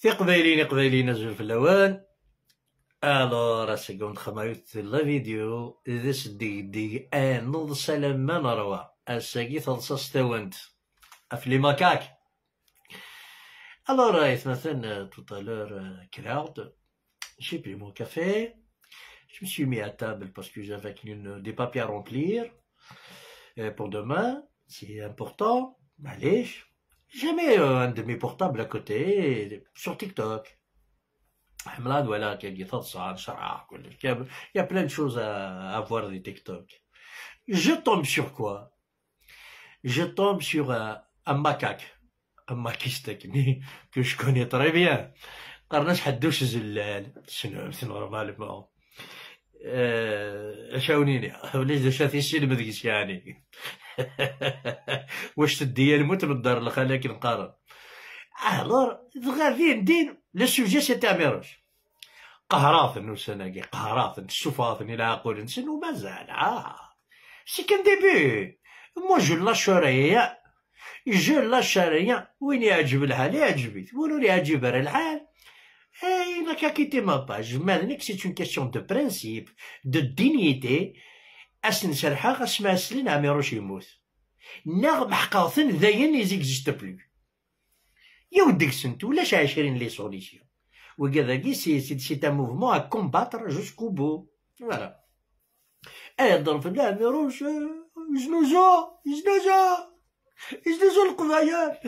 في قبايلين قبايلين نزل في اللوان ألو سكوند خمايت لا فيديو ذس دي دي ان نوض سلام ما نروى الساقي تلصى ستوانت افلي ماكاك ألو رايت مثلا توتالور كراود j'ai pris mon café, je me suis mis à table parce que j'avais une, des papiers à remplir. Euh, pour demain, c'est important, allez, euh, un de mes portables à côté sur TikTok. voilà, il y a plein de choses à, à voir des TikTok. Je tombe sur quoi Je tombe sur un, un macaque, un maquiste que je connais très bien. قرناش حدوش زلال شنو نورمالمون أه شاونيني وليش شاتي الشي المذيش يعني واش تدي الموت من الدار الاخ لكن نقارن الور غادي دين لو سوجي سي تاميروش. قهراثن وسناقي قهراثن الشفاثن إلى أقول شنو؟ مازال آه. سي كان ديبي. مو جو لا شورية جو لا شورية وين يعجب الحال؟ يعجبك. وين يعجب الحال Et il a quitté ma page. Mais c'est une question de principe, de dignité. أسن سرحا اسمها سلين عميروش يموت. ناغ محقاثن ذاين يزيكزيست بلو يودك سنت ولاش عشرين لي سوليسيون وكذا سي سي سي ان موفمون ا كومباتر جوسكو بو فوالا أيضا في العميروش جنوزو جنوزو القضايا.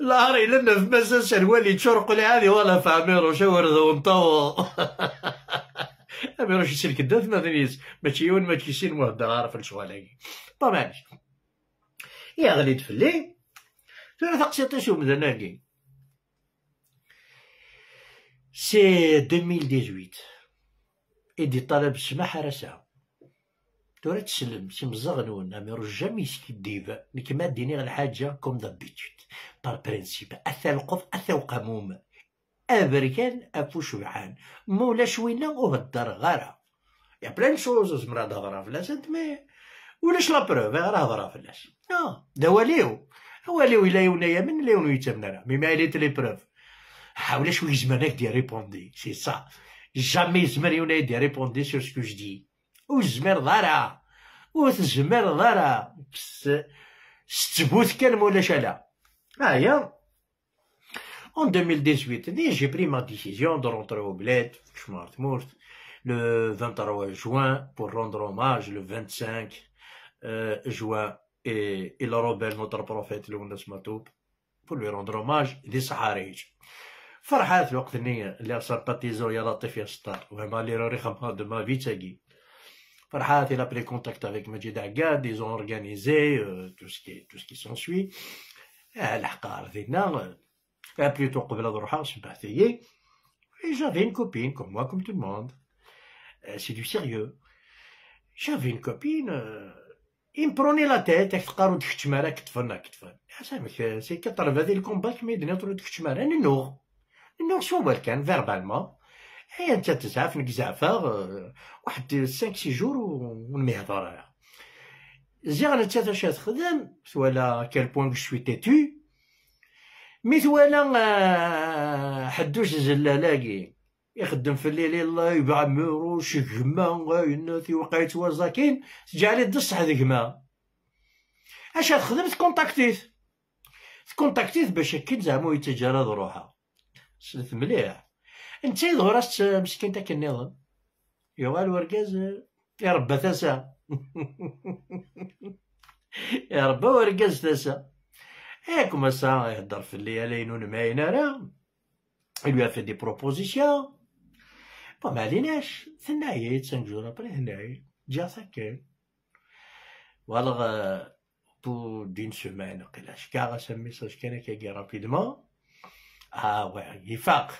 لا ري لنا في مساس الوالي تشرق لي هذه ولا في عميرو شاور ذو عميرو شي سلك الدات ما ثنيس ماشي يون ما تكيسين مهدر عارف الشغل طبعا يا غليت الليل فانا تقسيط شو مذناكي سي 2018 ايدي طلب السماح راسها تورا تسلم سي مزغنون اميرو جامي ديفا نكما ديني الحاجة كوم دابيتود بار برينسيب القف قموم ابركان افو شبعان مولا شوينا وهدر غارة يا بلان شوز زمرا هضرا فلاس أنت مي ولاش لا بروف؟ غير هضرا فلاس. آه دا واليو. واليو إلا يونا يمن لا يونو يتمنا مي ما لي بروف. حاول شوي زمانك دي ريبوندي. سي صا جامي زمان يونا دي ريبوندي سور سكو جدي. وزمر ضارا وتزمر ضارا ستبوت كان مولاش لا Ah, yeah. En 2018, j'ai pris ma décision de rentrer au bled, le 23 juin, pour rendre hommage le 25 euh, juin, et il rebelle notre prophète, le Matoub, pour lui rendre hommage, des Saharij. فرحات الوقت اللي اللي سامباتيزو يا لطيف يا ستار vraiment اللي راه رخم de ma vie تاقي فرحات il a pris contact avec Majid Agad ils ont organisé euh, tout ce qui tout ce qui s'ensuit الحقار ديالنا بلوتو قبل نروحها نصبح ثيي j'avais une copine comme moi comme tout le monde. C'est du sérieux. J'avais une copine il me prenait la tête تقارو تكتمارا كتفنا كتفن سامك سي كطلب هذه الكومبا كما يدنا طول تكتمارا ننوغ ننوغ شو كان فيربالمون هي انت تزعف نكزعفا واحد سانك سي جور ونمهضر زيغ نتا اش تخدم ثوالا كال بوان جو سوي تيتو مي ثوالا حدوش زلالاكي يخدم في الليل الله يبع ميرو شكما يناثي وقايت وزاكين تجعلي تصح ذكما أش تخدم تكونتاكتيت تكونتاكتيت باش كي زعما يتجرد روحها سلت مليح. أنت راس مسكين تاك النظام. يوغال وركاز يا ربا ثاسا يا ربا ورقاز تاسا ياك مسا يهدر في الليالين معين راه lui a fait des propositions ما عليناش ثنايا تسنجورا بري هنايا جا ساكن والغ بو دين سومان قلاش كاع غاسا ميساج كان كاكي رابيدمون آه وي يفاق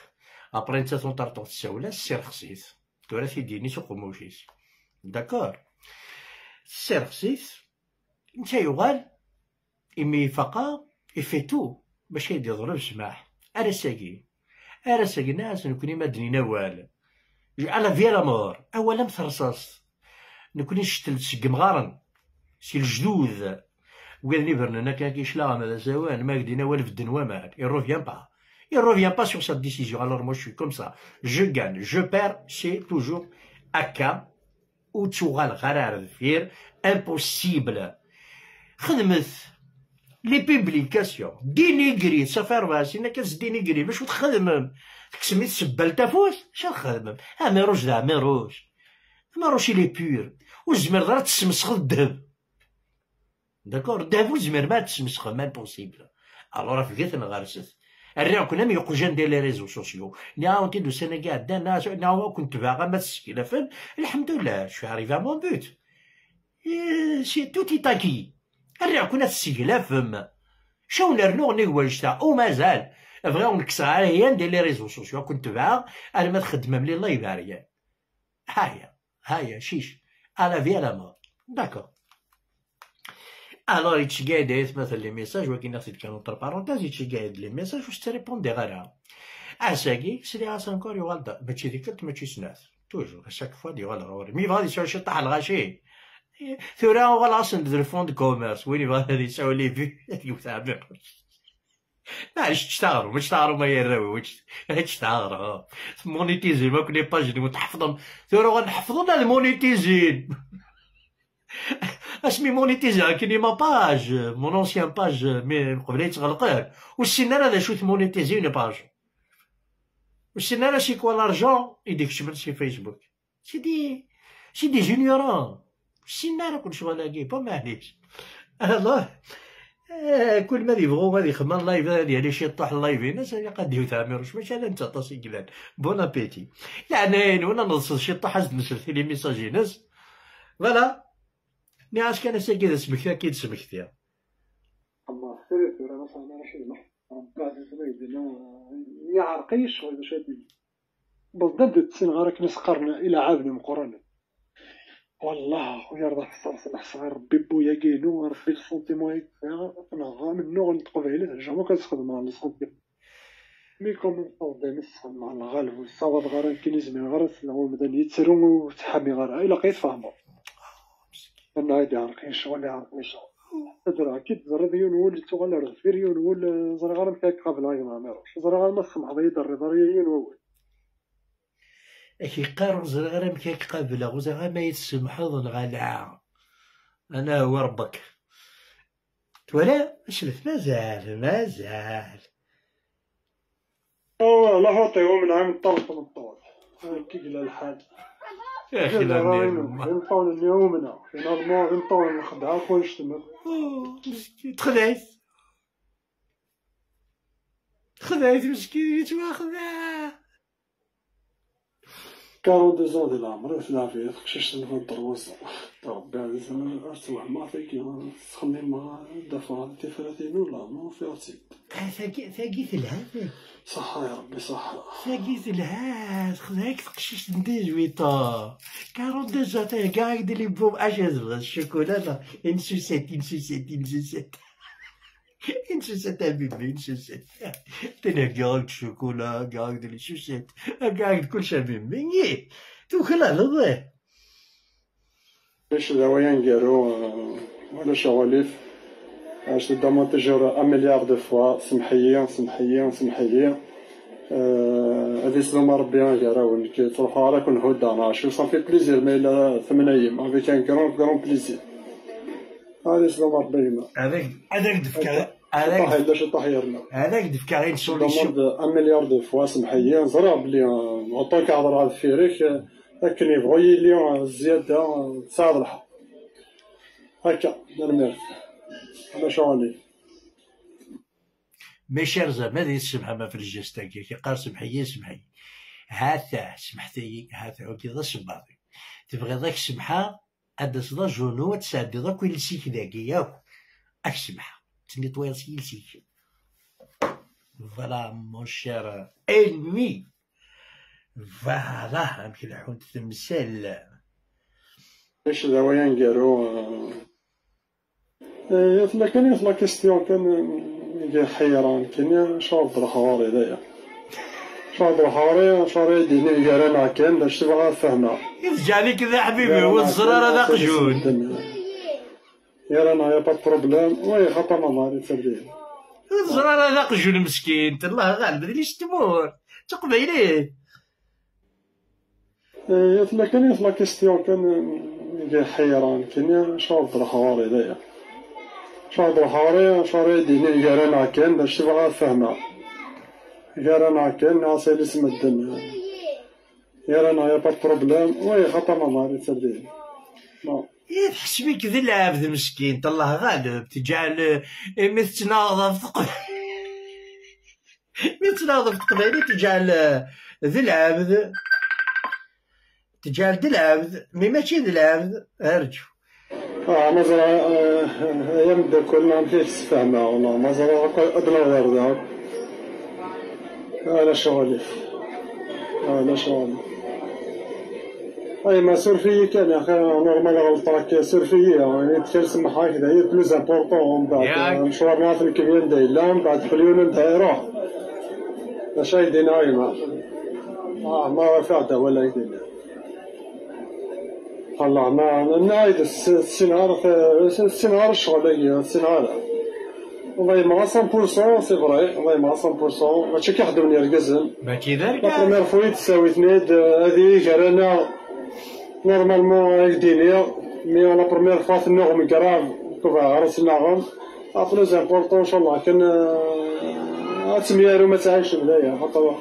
ابري نتا تنطرطو تساولا سير خسيت تورا تيديني سوق موشيس داكور سيرفسيس نتا يغال إمي يفقا يفي تو باش يدي يضرب سماح أرساكي أرساكي ناس نكوني مدني نوال على فيرا مور. أولا مثرصص نكوني شتل سق مغارن. سي الجدود. وقال برننا كان كيشلا هذا سوان. ما قدينا والف الدنوا revient pas. Il revient pas sur sa décision. Alors moi je suis comme ça. Je gagne. Je perds. C'est toujours هكا وتشوغال غرار دفير امبوسيبل خدمت لي بيبليكاسيون دينيغري صافي ربع سنين كاس دينيغري باش تخدمم تكسمي تسبل تافوس شا نخدمم ها ميروش دا ميروش ميروش لي بيور وزمر غير تسمسخ الذهب داكور الذهب وزمر ما تسمسخ ما بوسيبل الوغ فيكيت نغرست الريع كنا ميقو جان ديال لي ريزو سوسيو نيا اونتي دو سينيغال دانا ناو كنت باغا ما تسكيلا الحمد لله شو اريفا مون بوت سي توتي تاكي الريع كنا تسكيلا فم شو نرنو نيواجتا أو مازال بغاو نكسر على ندير لي ريزو سوسيو كنت باغا أنا ما تخدم ملي الله يبارك هايا هايا شيش أنا في لا مور داكور الوغ يتش قاعد لي ميساج ولكن ناخذ كانوا اونتر بارونتاز يتش قاعد لي ميساج واش تريبوندي غيرها اساكي سري اس انكور يغال ماشي ذيك ماشي سنات توجور اشاك فوا دي غال غوري مي يساوي شي طاح الغاشي ثورا غال أصلا ندير فوند كوميرس وين غادي يساوي لي في يوث عامر معليش تشتغلوا ما تشتغلوا ما يراوي تشتغلوا مونيتيزي ما كوني باج تحفظهم ثورا غنحفظوا المونيتيزين اسمي مونيتيزي كيني ما باج مون اونسيان باج مي قبل يتغلقه والسنة هذا شو مونيتيزي اون باج والسنة هذا شي كوا لارجون يديك شمل شي فيسبوك سي دي سي دي جونيورون السنة راه كل شغل هاكي با معليش. الله كل ما يبغوا غادي يخدم اللايف هادي يعني شي طاح اللايف ناس قد يثامر واش ماشي أنا انت طاسي كذا بون ابيتي يعني وأنا نوصل شي طاح في لي ميساجي ناس فوالا ني عاش كان سمكتها كي تسمكتها الله سيريس أنا صاحبي ماشي بعد الزبايد يا عرقيش ولا شادي بزداد تسين غارك نسقرنا إلى عابنا مقرنا والله خويا صلاح صغير ربي بويا كينو ربي السونتيمون هيك أنا غامن نو غنطقب عليه. جامو كتخدم مع السونتيمون مي طوب نسخن مع الغالب والصواب غير يمكن يزمي غير هو مدان يتسرو وتحامي غير. الا لقيت فاهمو أنا هايدي عرقين شغل عرقين شغل تدرى كي تزرد يون ول تغال رغفير يون ول زرا غير مكاك قبل هاي ما ميروش. زرا غير ما سمح ضيد الرضا يون ول أكي قارو زرا غير قبل غزا غير ما يتسمحض الغلع أنا هو ربك. ولا اشلف مازال مازال. أوه لا هوطي من عام طلط من الطول كي قال الحاج. يا أخي نطول اليومنا فينالمون نطول نخدعها خويا تما. تخدعت تخدعت مسكين. تما 42 زون ديال العمر في العافية تقشيش تلفون دروس ربي عزيز أنا ارتوح ما فيك تخمم ما دفع تفراتين ولا ما في راسي ثاقيت الهاد صحة يا ربي صحة. ثاقيت الهاد خذاك تقشيش ندي جويطا كارون ديجا تاع كاع يدير لي بوم يزبغ الشوكولا ان سوسيت ان سوسيت ان ان سوسيت حبيبي ان سوسيت تنا كاع الشوكولا كاع يدير لي سوسيت كاع كلشي حبيبي توكل على الله باش دوايا نقارو ولا شغاليف عاش داما تجر ان مليار دو فوا سمحية سمحية سمحية هذي سلام ربي نقراو كي تروحو على كل هدا نعشو صافي بليزير ما إلا ثمن أيام هذي كان كرون كرون بليزير هذي سلام ربي هذاك هذاك دفكا طاح هذاك إلا شي طاحيرنا هذاك دفكا غير سوليسيون أن مليار دو فوا سمحية نزرع بلي اونطون كهضر على الفيريك هاك يبغوا يليون الزيادة تساعد الحق هكا نرمير أنا شغالي مي شير زعما هذه السمحة ما في الجيست تاعك. كي قال سمحية سمحي. هاتا سمحتي هاتا عودي ذا سباطي تبغي ذاك السمحة هذا صدا جونو تساعدي ذاك وين لسيك ذاكي ياك. أك سمحة تني طويل سي لسيك فوالا مون شير انمي فوالا يمكن الحون تمثال باش دوايا نقارو يطلع كان يطلع كيستيون كان حيران كان شرب الحواري دايا شرب الحواري شرب ديني يقرانا كان باش تبغى فهمها يرجع لي كذا حبيبي هو الزرار هذا قجون يا أنا يا با بروبليم. وي خطا ماما تسردين زرار هذا قجول مسكين الله غالب ليش تمور تقبيليه يطلع كان يطلع كيستيون كان حيران. كان شرط الحواري ذايا شرط الحواري شرط ديني قرانا كان باش تبغى فهمها قرانا كان ناس اللي سمدن قرانا يا با بروبليم. وي خطا ماما تسردين يحسبك ذي العبد مسكين الله غالب تجعل مثل تناظف مثل تناظف تقبيلي تجعل ذي العبد تجعل ذي العبد مي ماشي ذي العبد ارجو آه مزرعة أيام دا كنا نمشي تفهمها والله مزرعة أدنى وردة على شغلي. على شغلي. اي ما سورفي كان يا أخي نورمال غلطاك سورفي يعني تخيل سمح هكذا هي بلوز امبورطون من بعد مشوار ناس الكبير دايلا من بعد خليون انت يروح باش يدينا ايما آه ما رفعته ولا يدينا الله ما نايد السنهار السنهار الشغل السنهار والله ما 100% سي فري والله ما 100% ماشي كيخدمني ركزن ما كذلك لا بروميير فوي تساوي ثنيد هذه كرانا نورمالمون يديني مي لا بروميير فوا تنغم كراف كوفا غرس نغم ابلوز امبورطون ان شاء الله كان تسميارو ما تعيش بلايا خاطر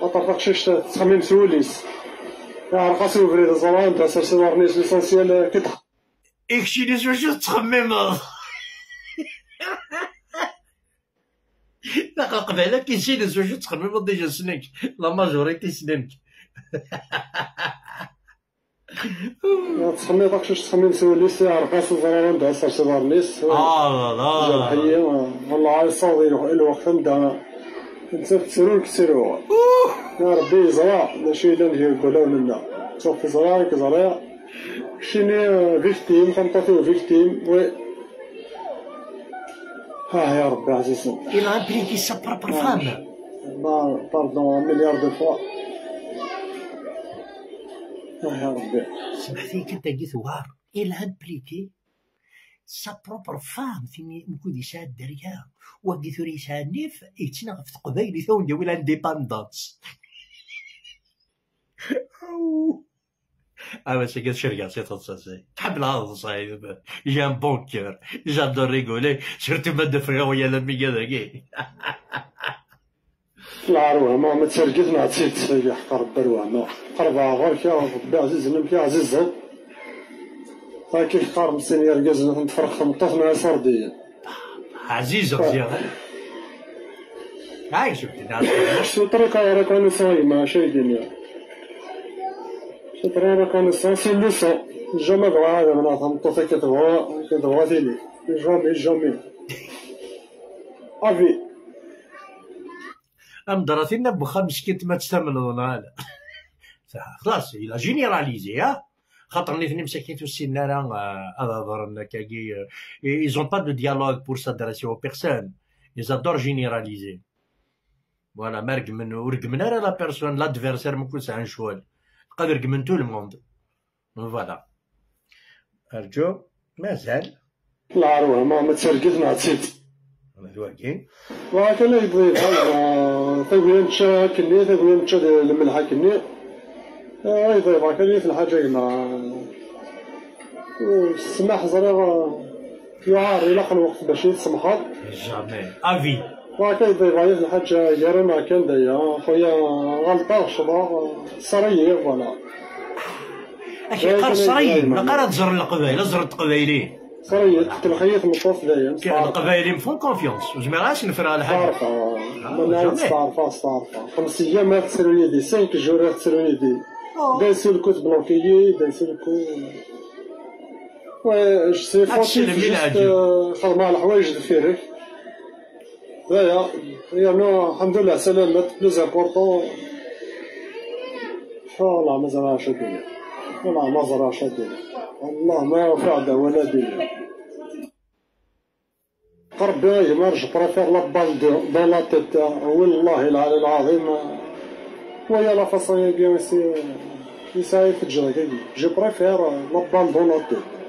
خاطر فاقشيش تخمم سوليس عرقاس وفريد الزمان تاع سرسي ورنيس ليسونسيال كتخ اكشي لي شو تخمم لا قبيله كيشي لي شو تخمم ديجا سنك لا ماجوريتي سنك شوش تخمي نسولي سي عرقاس الزرارة نتا سار سي دارنيس آه لا جرحية والله عايز صاوي الوقت نتا انت تسرو كسرو يا ربي يزرع ماشي الا نجي نقولو لنا صوفي زرع كزرع شيني فيكتيم خمطاتو فيكتيم وي آه يا ربي عزيز Il a impliqué sa propre femme. ما باردون مليار دو فوا آه سمح فيك انت قي ثوار Il a impliqué sa propre femme في نكون يساعد الدريا وقي ثوري يسانيف يتنا في قبيلي ثون ديال c'est que je regarde, c'est ça, c'est. تحب j'ai un bon cœur j'adore rigoler surtout ما دفري ويا لمي هذاك العروة ما ما تسرقت ما تسير تسيح قرب بروع ما قرب غير يا ربي عزيز نمك يا عزيز. هاكي قارب سينيور قزن نتفرخ مطاف مع سردية عزيز مزيان هاي شفت الناس شو طريقة راك أنا صايمة شي دنيا؟ شو طريقة راك أنا صايمة سي لوسون جامي بغا هذا معناتها مطوفي كتبغى كتبغى تيلي جامي جامي افي أم دراتينا بخمس كنت ما تستعمل هذا خلاص إلى جينيراليزي ها. خاطر نيت مساكين في السن هذا ظهر كاكي إيزون با دو ديالوغ بور سادريسي أو بيرسون. يزادور جينيراليزي. فوالا ما رقمن ورقمن راه لا بيرسون لادفيرسير ما كلش عن شوال قادر رقمن تو الموند. فوالا. أرجو مازال. العروة ما ما تسرقت ما وهكا لا يبغي تقول نتشا كني تقول نتشا الملحة كني. يضيف هكا في الحاجة ما السماح زريغ يعار إلى الوقت باش يتسمحر جامي. أفي. وهكا يضيف في الحاجة يرى ما كان دايا. خويا غلطة شبا صرية فوالا. اكي قار صريح ما قرا تزر القبائل زرت قبايلين صرية تحت الخيط مطوف دايا القبايلين فون كونفيونس وما راش نفرها على حاجة. صارفة ما صارفة صارفة خمس أيام ما تسروني يدي سانك جور تسروني يدي دايسو الكوت بلوكيي دايسو الكو Ouais, je sais هادشي فوتي. خدمة على الحوايج دفيرك هيا يعني الحمد لله سلامت بلوز امبورطون والله ما زرعش الدنيا والله ما زرعش الدنيا والله ما فعدا ولا دنيا قرب يا ما جو بريفير لا بال دون لا تيت والله العلي العظيم. ويا لا فاصون بيان سي يساعي في الجرى جو بريفير لا بال دون لا تيت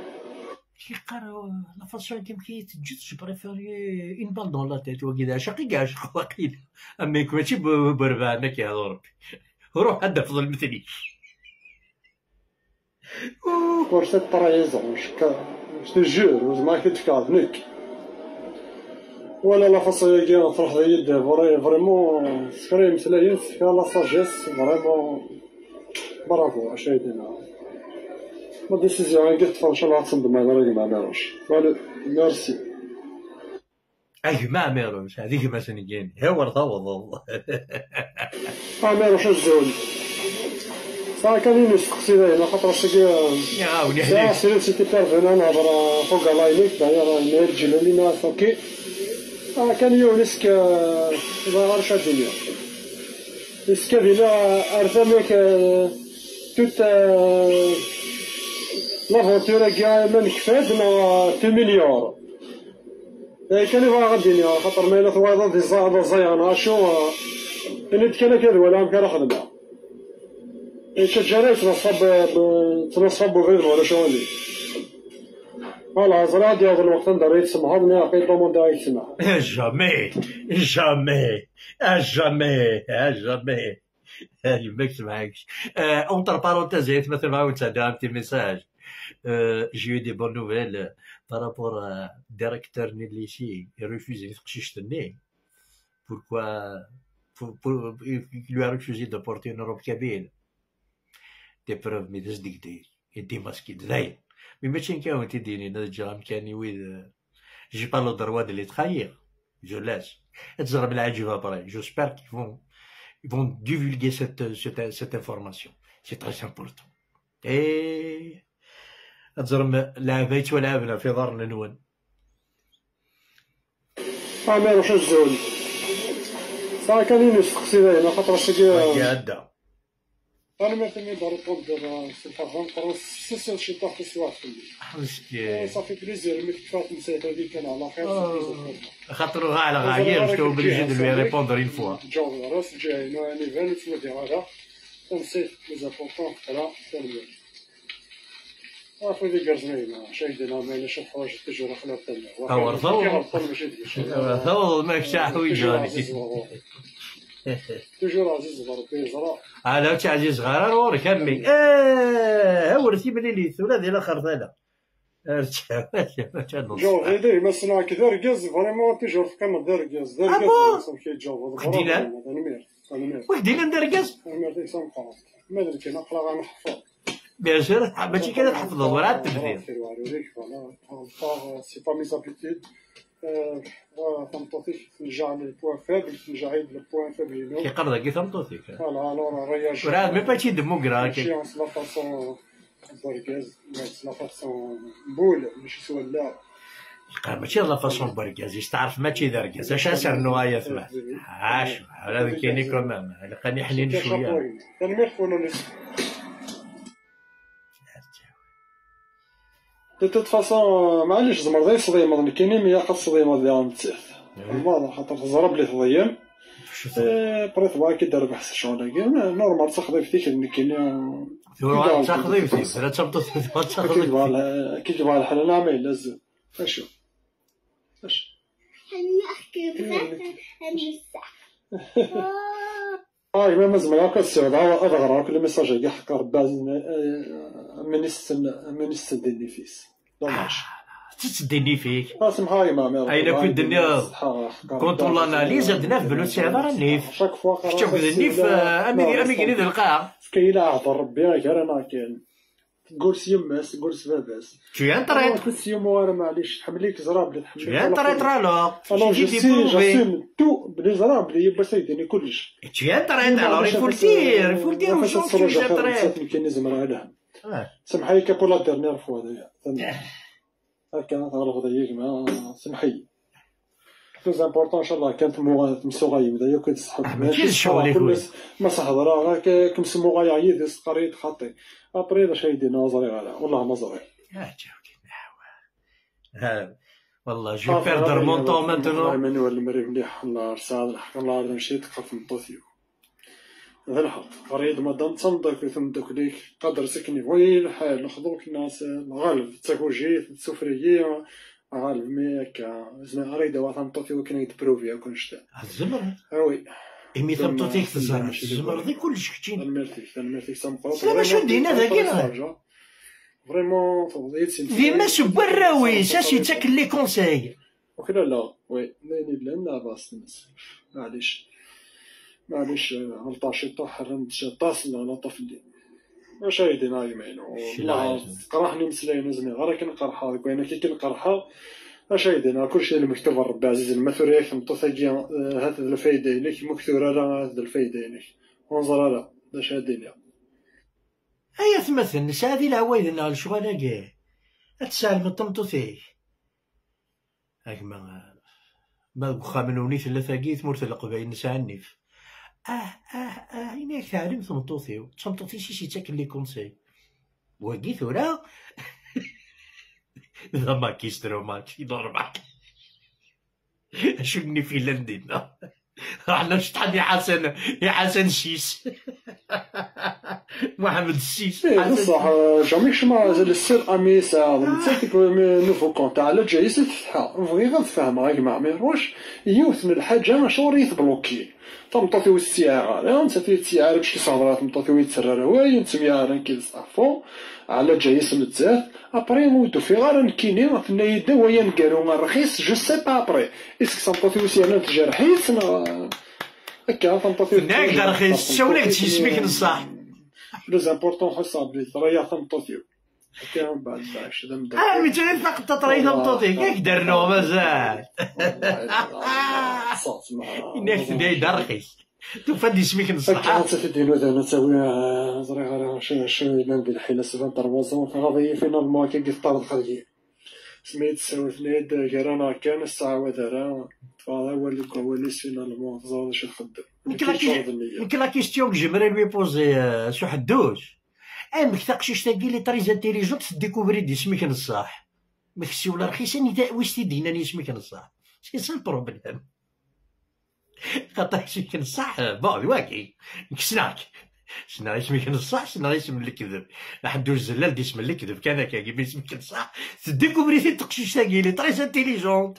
كيقرا لا فاسون كيما كيتجد جو بريفيري اون بال دون لا تيت وكذا عشق كاع عشق واقيلا أما يكون ماشي بربعنا كيهضر ربي روح هدا في ظلمتني Por cette trahison, je, je te jure, زعما كتكاظنك ولا لا فاصون كي نفرح يد فريمون سكري مسلايين فيها لا ساجيس فريمون برافو اش هيدينا ما ديسيزيون قلت ان شاء الله تصدم على راجل ما فوالا ميرسي اي ما ميروش هذيك ما سنجيني هو ارتوض والله آه ميروش الزول صار كان يستقصي هنا خاطر سيدي يعاوني ساعة عليك سيري سيتي بيرفون نهضر فوق لاينيك داير نهار الجلالي نهار فوكي آه كان يونس ك ظهر الدنيا اسكا دينا ارثمك توت لافونتورا كاع ما نكفاد ما تمليور كان يبغى غادي الدنيا خاطر ما الا ثوايضا دي زا زيانا شو أنا كان كذا ولا كان خدمه الشجرة تنصب تنصب غير ولا شو عندي فوالا زرا ديال الوقت ندير يتسمع هذا ما يعطي طومون دا يتسمع جامي جامي جامي جامي يماك سمعكش اونتر بارونتيز عيط مثل ما قلت هذا un petit message Euh, j'ai eu des bonnes nouvelles euh, par rapport à directeur du lycée il refuse يتقشيشتني pourquoi pour, pour, il lui a refusé de porter une robe kabyle des preuves mais des dictées et des masques d'ailleurs mais ماشي كاين تديني نرجع كاني ويد j'ai pas le droit de les trahir je laisse تزرب العجيب après j'espère qu'ils vont ils vont divulguer cette, cette, cette information c'est très important et تزرم لعبيت ولعبنا في دار النون آه ما يروحش الزول صار كان يستقصي هنا خاطر سيدي هدا أنا ما تمي دار طوب دابا سي الفرحان قرا سيسير شي السواق فيا مسكين صافي بليزير ملي كفات نسيت هذيك أنا على خير خاطر على غاير جبت obligé de lui répondre une fois جو راس جاي نو اني فان في ديال هذا ونسيت لي زابورطون على تربيه عرفوا ديك زوينة شاهدنا ما الا شوف حوايج تجور خلاف تما هو رفض. ماشي ديك ثوض ماك شاحوي جاني توجور عزيز بربي زرا على تعزيز غرار ور كمي آه ورثي من اللي ثولا ديال خرثالة جو غيدي ما صنع كذا ركاز فريمون تيجور في كان دار ركاز دار Ah bon ركاز صافي كيجاوب خدي لا؟ نمير نمير واش دينا ندركز نمير ديك سام خلاص ما ادري كاين نقرا غنحفظ بيان سور ماشي كده تحفظ ولا التبذير سي با ميز ابيتيد تنطيك تنجع بوان فابل تنجع عيد لي بوان فابل كيقرض كي ثمطوتيك فوالا الور رياج وراه مي با تي ديموغرا شيونس لا فاسون بركاز لا فاسون بول ماشي لا ماشي لا فاسون بركاز تعرف ماشي دركاز اش اسر نوايا ثلاث عاش هذا كايني كومام لقاني حنين شوية تنمير فولو دو توت فاسون معليش زمر ذا صديمة كاينين ميا قد صديمة ديال نتسيث البعض خاطر زرب لي تضيم بريت بقى كي دار بحث شغل نورمال تاخذ فيك اللي كاين تاخذي في لا تبطل كي تاخذي تبغى كي تبغى الحل نعمل لازم أشو؟ أش؟ هاي ما مزمن هكا السعود هذا غرا كل ميساج كاع حكا رباز منيس منيس ديني فيس دوماج تتديني فيك اسم هاي ما أين كنت الدنيا؟ كونترول اناليز عندنا في بلوت سي هذا النيف شاك فوا شتو كذا النيف امي امي كني ذا القاع كاين عطر ربي غير أنا كاين تقول سيماس تقول سباباس tu traître كنت سيما وأنا معليش تحمليك زرا بلي tu es تحمليك un traître alors الوغ جو tu سي جاسوم تو بلي زرا بلي يبا سيدني كلش tu traître alors il faut le dire il faut le dire aux gens que tu es un traître كاين زمر عليها Ouais. سمحي لك بور لا ديرنيير فوا هذايا هكا نغلق ذيك ما سمحي بلوز امبورطون ان شاء الله كانت مو مسوغايم ذايا كنت تسحب ماشي الشغل يكون. ما صحضر غا كم سمو غايا عيد قريت خطي ابري باش يدينا نظري على والله ما زري Ah. Ah. Ah, والله جو بيردر مون طون مانتونون من ولا مري مليح الله رسال الله مشيت خاف نطوثيو هذا الحق غريد مادام تنضك تمدك ليك قدر سكني ويل حال نخضوك الناس مي هكا زعما غريدة واحد نطوفي وكنا يتبروفيا كون شتا الزمر اوي إمي تمطوطيك تزرع الزمر. ذي كلش كتين الميرتيك الميرتيك سامقوط سلام شو دينا ذاك فريمون ديما سوا الراويس اش يتاكل لي كونساي وكذا لا وي نيني بلا لا باس الناس معليش معليش غلطاشي طاح رمت طاس لا لا واش هايدي ناي ماينو شي والله. قراحني مسلاين زني غير كنقرحها هذيك وأنا كي كنقرحها اش هايدي كلشي اللي مكتوب ربي عزيز المثورية كنطو ثاقيا هات الفايدة ليك مكثورة لا هات الفايدة ليك ونظر لا اش هادي ليا هيا تمثل نساء هذه العوايد انها الشغالة كاع تسال من طمطوثيك هاك ما ما بخا من وني ثلاثة كيث مورث القبايل نساء النيف. آه آه آه إنك تعلم ثمطوثيو تمطوثي شي شي تاكل لي كونساي وكي ثورا ذا ما كيسترو ماتش يدور معك شني إحنا شطحن يا حسن يا حسن شيس محمد السيس إيه حسن بصح جامي شما زال السر امي ساعد نتساتك نوفو كونت على تفتحها نبغي غير تفهم غير ما ميروش. يوث من الحاجة شور يتبلوكي تمطوطي والسيارة لا نتساتي السيارة باش كيصادرات تمطوطي ويتسرر واي نتسميها كي صافو. على جايز متزاف ابري نودو في غار نكيني غتنا يدا ويا نكارو رخيص جو سي با ابري اسك تمطوطي وسيارة تجرحيت هكا تمطوطي نقدر رخيص شاولك تسميك نصح لو زامبورتون خو صابي ريا تمطوطيو حتى من بعد باش آه مثلا فقط تطري ثمطوطي كيك درنو مازال انك تدي رخيص تفدي سميك هكا نصح غاتسا تدينو ذا نساوي زري غير شو شو ندير الحين سبان طربوزون غادي فينالمون كي طارد خلقي سميت سويت نيد كرانا كان الساعة ودارا فهذا هو اللي هو اللي فينالمون تزاد شو خدم يمكن لا كيستيون j'aimerais lui poser سو حدوش أمك تقشيش تاكي لي طريز انتيليجونت تديكوفري دي سميك نصاح. مكسي ولا رخيص اني تا ويش تدينا ني سميك نصاح. سي سا البروبليم خاطر سميك نصاح بون واكي كسناك شنا اسمك نصاح شنا اسم الكذب لحد الزلال دي اسم الكذب كان هكا كيما اسمك نصاح تديكوفري في تقشيش تاكي لي طريز انتيليجونت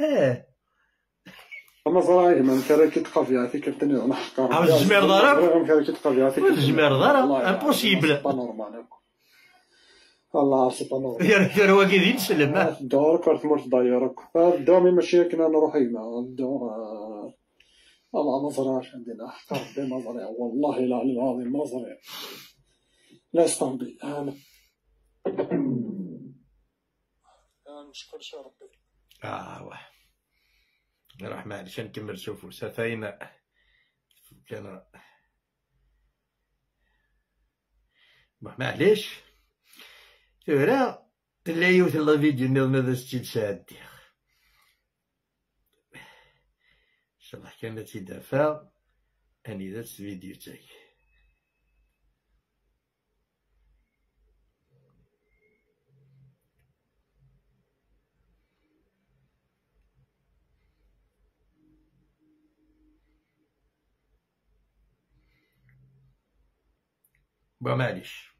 آه اما زراي ما انت راكي تقافي عافيك كنتني أنا حقار عاوز الجمير ضرب؟ عافيك الجمير ضرب؟ نورمال والله سي با نورمال يا رجال هو كي نسلم الدور كرت مرت دايرك الدومي ماشي كنا نروح الدور آه، والله ما زراش عندنا حق ربي ما زرع والله لا العظيم ما زرع لا استنبي أنا نشكر شو ربي. آه واه. راح معليش نكمل شوفوا سفينة. كان ما معليش تورا لا يوث الله فيديو نيل هذا ستيل سادي ان شاء الله كانت يدافع اني ذات الفيديو تاعي با معليش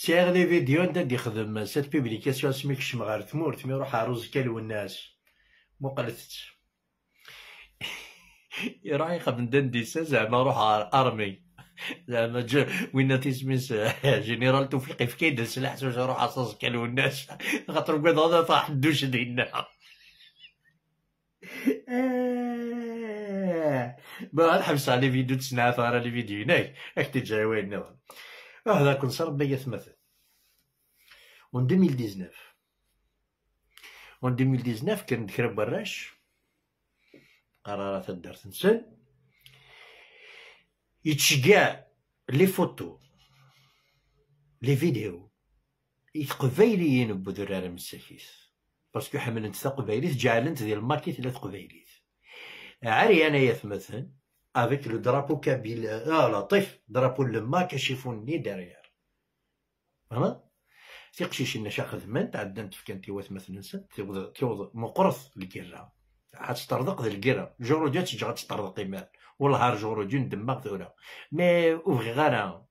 سير لي فيديو دي خدم سات بيبليكاسيون سميك شم غار ثمورت مي روح عروز كال والناس مو قلت يراعي خدم دنديسا زعما روح ارمي زعما وين تيسميس جنرال توفيقي في كيد السلاح سوش روح عصاص كال والناس خاطر قد هذا طاح دوش دينا با الحبس على فيديو تسنع ثارة لي فيديو هناك اكتي جاوين نظام هذا كون صار بيا ثمثل اون 2019 اون 2019 كان دكرا براش. قرارات الدار تنسل يتشقع لي فوتو. لي فيديو. يتقبايليين بذرارة مساكيس باسكو حملت تقبايليت جعلنت ديال الماركيت لا تقبايليت عاري انايا مثلا افيك لو درابو كابيل آه لطيف درابو لما كشفوني دارير فهمت تيقشيش النشا خدمن تعدنت في كانتي واث مثلا نسن تيوض مقرث الكيرا عاد تطردق ذا الكيرا جورو جات تجي غاتطردق ايمان والله جورو جون دماغ ثورا مي اوفغي غانا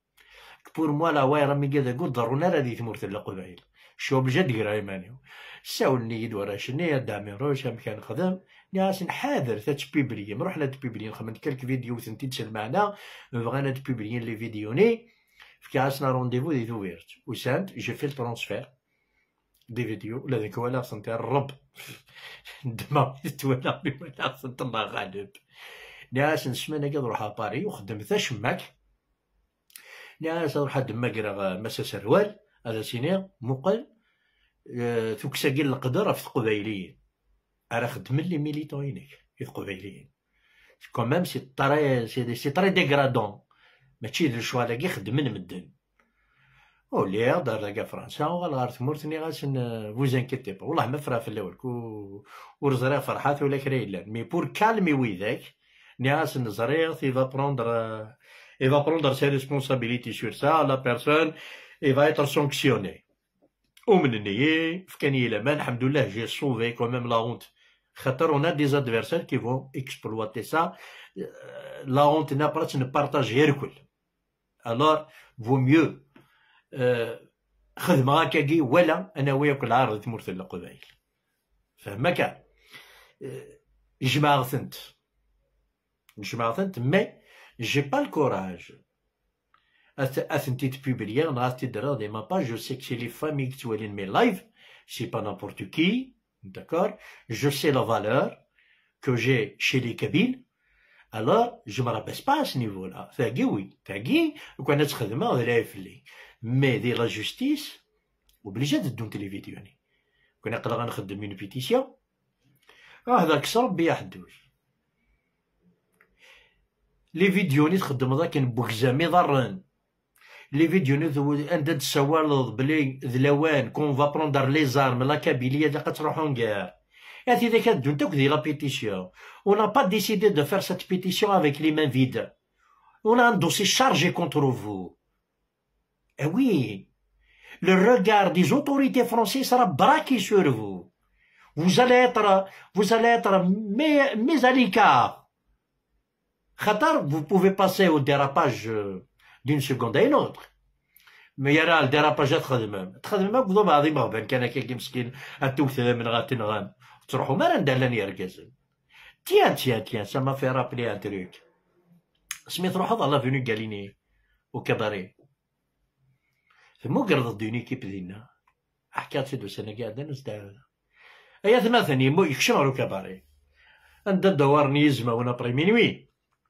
بور موا لا واي راه مي قادا قول ضرونا راه دي ثمورت القبائل شو بجد قرا ايمانيو ساولني يد ورا شنيا دامي روش كان خدم ناس نحاذر تات بيبلي نروح لا بيبلي نخمم كالك فيديو ثنتي تسمعنا بغانا بيبلي لي فيديوني في عاسنا رونديفو دي دويرت. وسانت جي في الترونسفير دي فيديو. لا ذاك ولا سنت الرب. دما تولا ولا سنت الله غالب. ناس نسمعنا كي نروح باري. وخدم ذا شماك. ناس نروح دما مسا سروال. هذا سيني مقل. توكسا كي القدر في القبايليين راه خدم لي ميليتوينيك في القبايليين كومام سي طري سي طري ديغرادون ماشي د الشوالاكي خدمن مدن. ولي دار لقا فرنسا وغال غار تمورتني غاسن فوز انكيتي با والله ما فرا في الأول كو ورزرا فرحات ولا كرا إلا. مي بور كالمي ويداك ني غاسن نزريغ تي فا بروندر اي فا بروندر سي ريسبونسابيليتي سور سا لا بيرسون اي فا ايتر سانكسيوني ومن النية فكان لامان الحمد لله جي سوفي كوميم لا هونت خاطر اون دي زادفيرسير كي فون اكسبلواتي سا لا هونت نابرات نبارطاجي الكل الور فو ميو خدمة هكاكي ولا أنا وياك العارض تمرث القبائل. فما كان جماعة ثنت جماعة ثنت مي جي با الكوراج اثنتي تبوبليا نغا تدرا دي ما باج جو سي كسي لي فامي كتوالين مي لايف سي با نابورت كي داكور جو سي لا فالور كو جي شي لي كابيل الوغ جو ما رابيس با اس نيفو لا ثاقي وي ثاقي وكان تخدمها ولا فلي مي دي لا جوستيس وبليجا تدون تليفيديوني كنا قلا غنخدم اون بيتيسيون آه هذاك ربي يحدوش لي فيديوني تخدم ذاك بوكزامي ضرن لي فيديوني عند تسوالض بلي ذلوان كون فا بروندر لي زارم لا كابيليا دا تروحون كاع Et tu dis que la pétition. On n'a pas décidé de faire cette pétition avec les mains vides. On a un dossier chargé contre vous. Eh oui, le regard des autorités françaises sera braqué sur vous. Vous allez être, vous allez être mis, mis à l'écart. Khatar, vous pouvez passer au dérapage d'une seconde à une autre. Mais il y a le dérapage à تخدم تخدم بضو بعضي مغبن كان كي مسكين التوثة من غاتي نغام تروحوا ما ندلن يركزن. تيان تيان تيان سا ما في رابلي ان تروك. سميت روحو الله فينو قاليني وكباري ثم قرض ديني كيف دينا. حكات سيدو سنة قاعدة نزداد أيا ثماثني مو يكشمرو كباري. عند الدوار نيزما ونا بريمينوي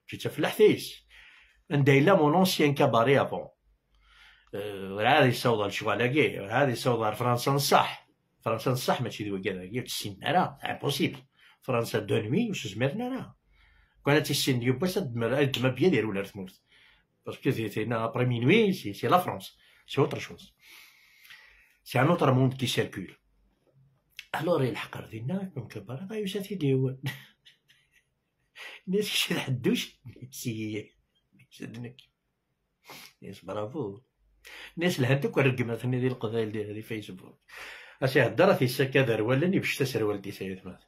جيت في الحثيس عند إلا مون أونسيان كباري أبون هذه السوضة الشوالاكي هذه السوضة فرنسا نصح فرنسا نصح ماشي ذوك كذا تسين راه امبوسيبل فرنسا دو نوي واش زمرنا راه كون تيسين يوبا تما بيا دير ولا تموت باسكو سينا ابري مينوي سي سي لا فرونس سي اوتر شوز سي ان اوتر موند كي سيركول الور الحقر ديالنا كون كبار يوسف يديون الناس كشي الحدوش سي شدنك ناس برافو الناس الهندك ورقمتني ديال القبائل ديال فيسبوك أسي هدرا في السكة دار ولاني باش تسر دي سيد مات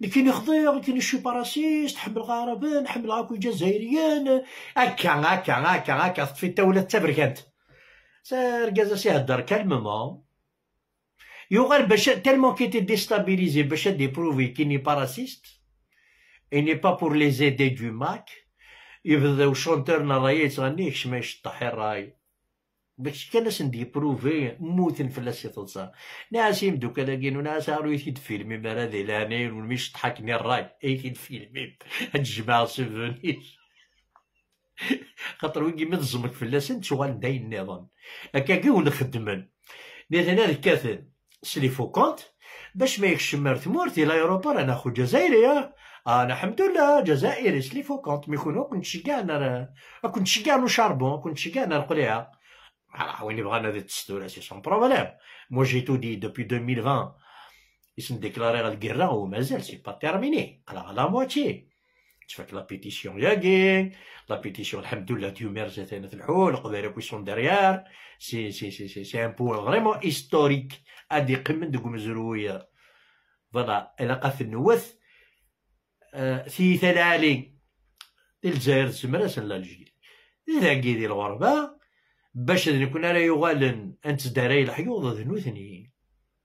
لكن يخضيع لكن يشي باراسيست حمل غاربان حمل غاكو جزائريان. هكا هكا هكا هكا في التولة تبركانت سار كازا سي هدر كالمومون يغال باش تالمون كي تي ديستابيليزي باش ديبروفي كي ني باراسيست اي ني با بور لي زيدي دو ماك يبداو شونترنا رايي تغني كشما يشطح الراي. باش كان ناس ندي بروفي موتن في لاسي تلصا. ناس يمدو كذا كينو ناس عارو يثيد فيلمي مرا ذي لانين ومش تحكني الراي. يثيد فيلمي هاد الجماعة سيفونيش خاطر ويجي متزمك في لاسن شغال داي النظام. هكا كيو نخدمن نيت هنا الكاثن سلي فوكونت باش ما يكشمر ثمورتي لايروبور أنا خو جزائري أنا الحمد لله جزائري سلي فوكونت ميكونو كنت شكانا كنت شكانا شاربون كنت شكانا القليعه Alors, وين بغانا هذه الدستور سي سون بروبليم. مو جي تو دي دوبي 2020 يسن ديكلاري الكيرا ومازال سي با تيرميني على لا موتي تفك لا بيتيسيون ياكي لا بيتيسيون الحمد لله ديو ميرز ثاني الحول قبيله كويسون ديريار سي سي سي سي سي ان بوان فريمون هيستوريك ادي قمن دوك مزرويه فوالا علاقة النوث في ثلالي الجزائر تسمرس لا الجيل ذاكي ديال الغربة باش نكون أنا يغالن أنت داري الحيوض ذنوثني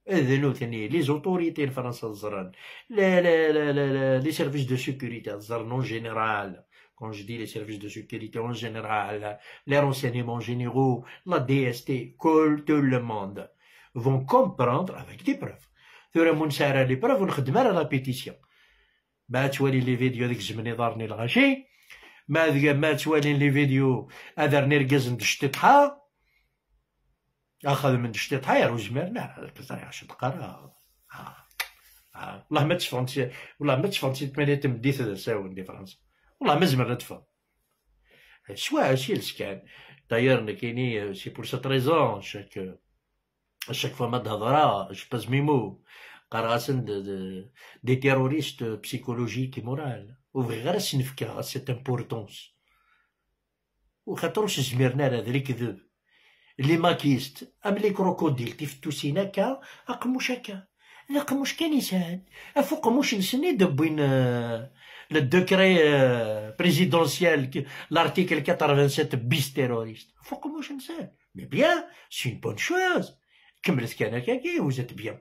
ذنوثني لي زوتوريتي الفرنسا زران لا لا لا لا لا لي سيرفيس دو سيكوريتي زرن اون جينيرال quand je dis les services de sécurité en général, les renseignements généraux, la DST, que tout le monde. Vont comprendre avec des preuves. ثورة منسارة لي بروف ونخدم على لا بيتيسيون ما توالي لي فيديو ديك الزمن دارني الغاشي. ما ما توالي لي فيديو ادرني ركز ندشتي طحا. أخذ من دشتي طحا يا روزمير كثر عشر دقارة والله ما تفرنسي والله ما تفرنسي تمالي تمديت ساون دي فرنسا. والله ما زمر ندفع شوا هادشي كان داير كايني سي بور سيت ريزون شاك شاك فوا ما تهضرا جو باز ميمو قراسن دي تيروريست بسيكولوجيك مورال وبغي غير سنفكها سيت امبورطونس وخاطر واش زميرنا هذا اللي كذب لي ماكيست ام لي كروكوديل تيفتو كا اقموش هكا لا قموش كان يساعد افوق موش نسني دبوين le décret euh, présidentiel, l'article 87 bis terroriste. Faut que moi je ne sais. Mais bien, c'est une bonne chose. كملت كان هكاكي وزات بيان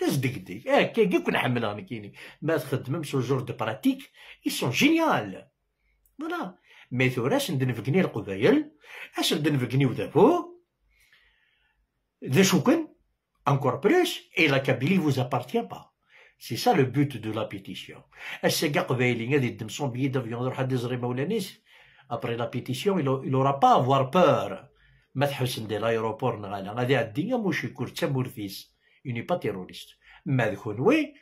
بارتي تصدق هكاكي كون حملها كيني ما تخدمهم سو جور دو براتيك اي سون جينيال فوالا مي ثوراش ندنفقني القبايل اش ندنفقني ودابو ذا شو كان انكور بلوس اي لا كابيلي فوز ابارتيان با سي سا لو بوت دو لا بيتيسيون الساقا قبايلي غادي يدم سون بيي دافيون يروح هاد يزري مولانيس ابري لا بيتيسيون il aura pas avoir ما تحبس ندي لايروبور نغالا غادي يعدي موش يكون يوني با تيروريست ما ذكون وي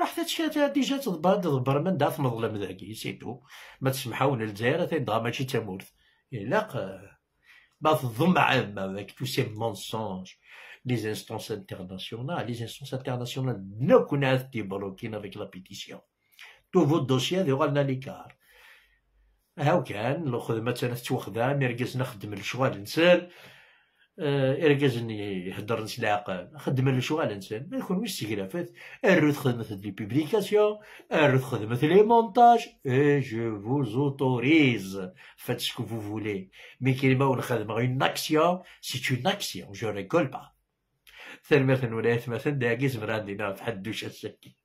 راح تتشات ديجا تضبر تضبر من داف مظلم ذاكي سيتو ما تسمحون الجزائر تيضغى ماشي تامورث إلا ما تضم عامة ذاك تو سي مونسونج les instances internationales, les instances internationales ne connaissent pas bloquées avec la pétition. Tout votre dossier de غالنا l'écart. هاو كان لو خدمة أنا توخدا مركز نخدم الشغل إنسان إركز إني يهدر نسلاق خدم الشغل إنسان. ما يكون مش سيغرافات الرد خدمة لي بيبليكاسيون الرد خدمة لي مونتاج. اي جو فوز اوتوريز فات سكو فو فولي مي كلمة ونخدم اون اكسيون سي اون اكسيون جو ريكول با ولاية مثلا داكي زمران دينا في حدوش السكي